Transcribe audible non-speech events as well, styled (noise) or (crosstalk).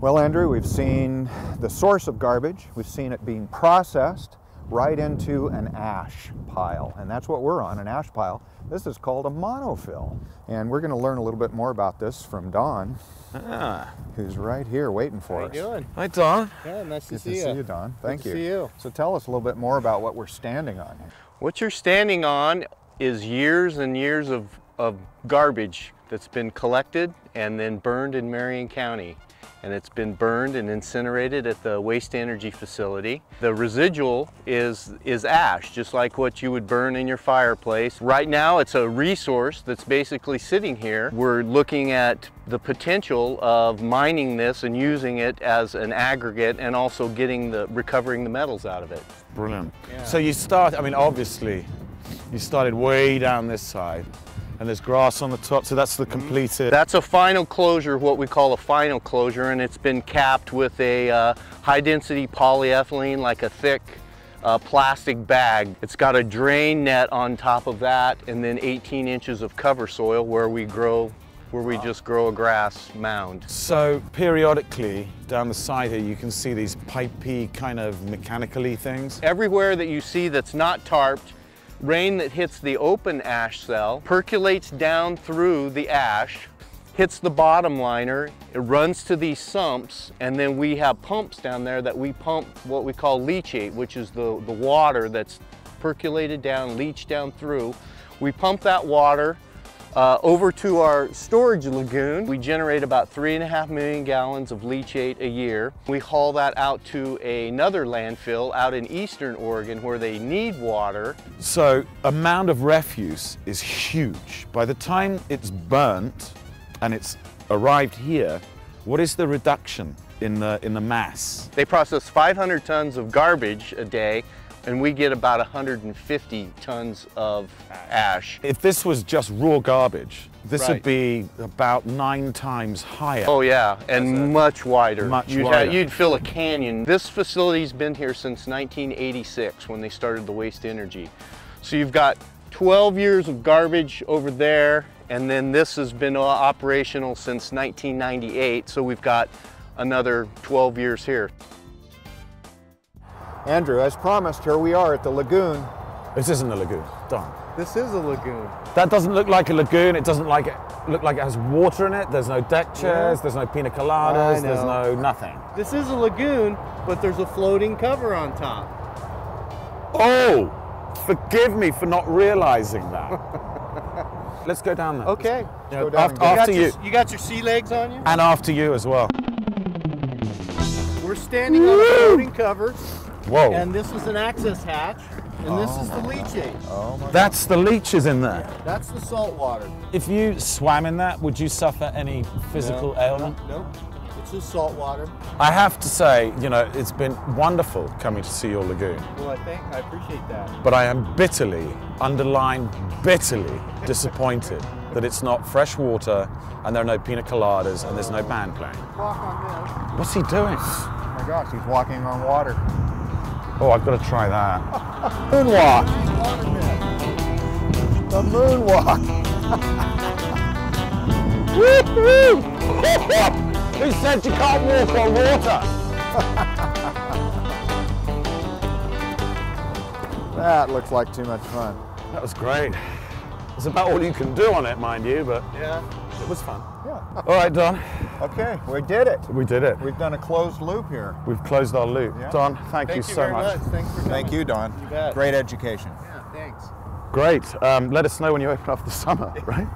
Well, Andrew, we've seen the source of garbage. We've seen it being processed right into an ash pile. And that's what we're on, an ash pile. This is called a monofill. And we're going to learn a little bit more about this from Don, Ah. who's right here waiting for How us. you doing? Hi, Don. Yeah, nice to Good see to you. see you, Don. Thank to you. see you. So tell us a little bit more about what we're standing on here. What you're standing on is years and years of, of garbage that's been collected and then burned in Marion County. And it's been burned and incinerated at the waste energy facility. The residual is, is ash, just like what you would burn in your fireplace. Right now, it's a resource that's basically sitting here. We're looking at the potential of mining this and using it as an aggregate and also getting the, recovering the metals out of it. Brilliant. Yeah. So you start, I mean, obviously, you started way down this side, and there's grass on the top, so that's the completed. That's a final closure, what we call a final closure, and it's been capped with a uh, high density polyethylene, like a thick uh, plastic bag. It's got a drain net on top of that, and then 18 inches of cover soil where we grow, where we just grow a grass mound. So periodically, down the side here, you can see these pipey kind of mechanically things. Everywhere that you see that's not tarped, rain that hits the open ash cell percolates down through the ash, hits the bottom liner, it runs to these sumps, and then we have pumps down there that we pump what we call leachate, which is the, the water that's percolated down, leached down through. We pump that water uh, over to our storage lagoon. We generate about three and a half million gallons of leachate a year. We haul that out to another landfill out in eastern Oregon where they need water. So amount of refuse is huge. By the time it's burnt and it's arrived here, what is the reduction in the, in the mass? They process 500 tons of garbage a day and we get about 150 tons of ash. If this was just raw garbage, this Right. would be about nine times higher. Oh yeah, and much wider. Much you'd wider. you'd fill a canyon. This facility's been here since 1986 when they started the waste energy. So you've got 12 years of garbage over there, and then this has been uh, operational since 1998. So we've got another 12 years here. Andrew, as promised, here we are at the lagoon. This isn't a lagoon, Don. This is a lagoon. That doesn't look like a lagoon. It doesn't like it, look like it has water in it. There's no deck chairs. There's no pina coladas. There's no nothing. This is a lagoon, but there's a floating cover on top. Oh, forgive me for not realizing that. (laughs) Let's go down there. Okay. go down After, after you, you, got your, you got your sea legs on you? and after you as well. We're standing on a floating cover, Whoa. and this is an access hatch, and this is the leachate. Oh my oh That's the leeches in there. That's the salt water. If you swam in that, would you suffer any physical ailment? No, It's just salt water. I have to say, you know, it's been wonderful coming to see your lagoon, Well, I think I appreciate that. but I am bitterly, underlined bitterly disappointed that it's not fresh water and there are no pina coladas and there's no band playing. Walk on What's he doing? Oh my gosh, he's walking on water. Oh, I've got to try that. (laughs) Moonwalk. The moonwalk. (laughs) Who said you can't walk on water? (laughs) That looks like too much fun. That was great. It's about all you can do on it, mind you, but Yeah. It was fun. Yeah. All right, Don, Okay, we did it. we did it. We've done a closed loop here. We've closed our loop. Yeah. Don, thank, Thank you you so very much. much. Thanks for coming. Thank you, Don. You bet. Great education. Yeah, thanks. Great. Um, let us know when you open up the summer, (laughs) right?